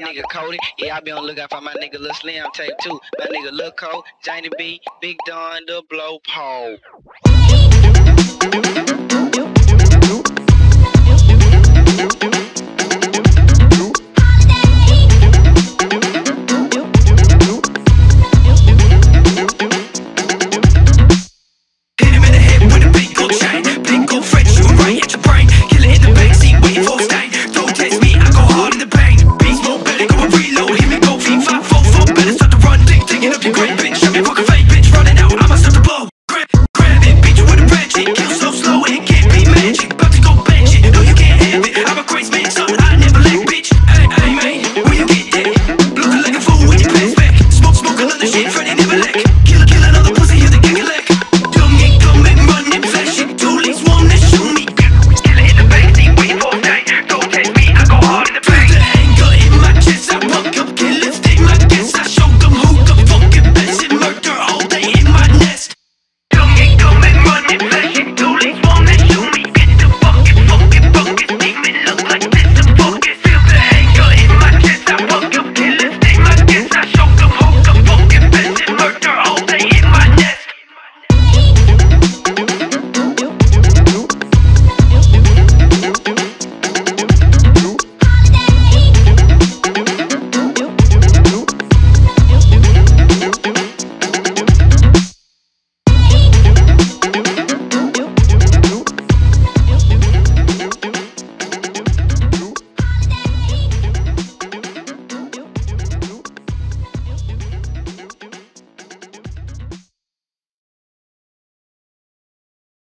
My nigga Cody, yeah, I be on the lookout for my nigga Lil Slim tape too. My nigga Lil Cole, Johnny B, Big Don, the blow pole.